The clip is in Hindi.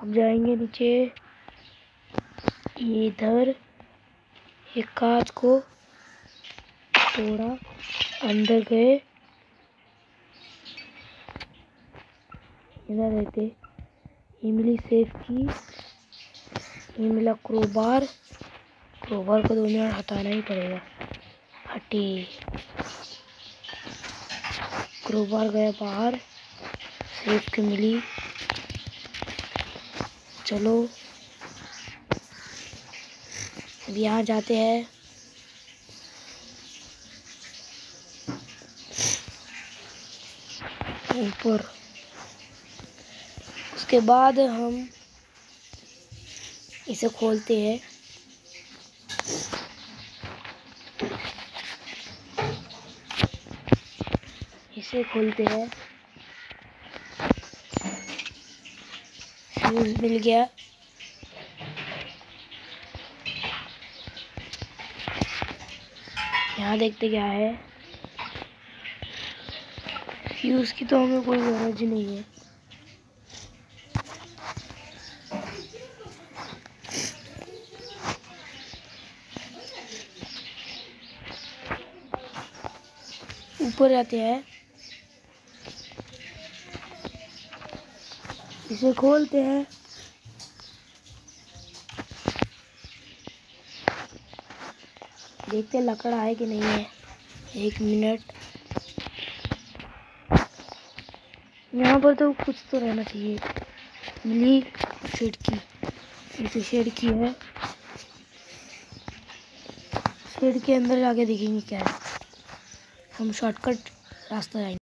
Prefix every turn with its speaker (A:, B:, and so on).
A: हम जाएँगे नीचे। इधर एक कांच को तोड़ा, अंदर गए। इधर रहते। ये मिली सेफ़ की, ये मिला क्रोबार। क्रोबार को दो मिनट हटाना ही पड़ेगा। हटी। क्रोबार गया बाहर सेफ़ की मिली। चलो। अब यहाँ जाते हैं। ऊपर। उसके बाद हम इसे खोलते हैं। इसे खोलते हैं। फ्यूज मिल गया। यहाँ देखते क्या है। फ्यूज की तो हमें कोई गरज नहीं है। ऊपर जाते हैं। इसे खोलते हैं। देखते लकड़ा है कि नहीं है। एक मिनट। यहाँ पर तो कुछ तो रहना चाहिए। मिली शेड की इसे शेड की है शेड के अंदर जाके देखेंगे क्या है। हम शॉर्टकट रास्ता जाएँगे।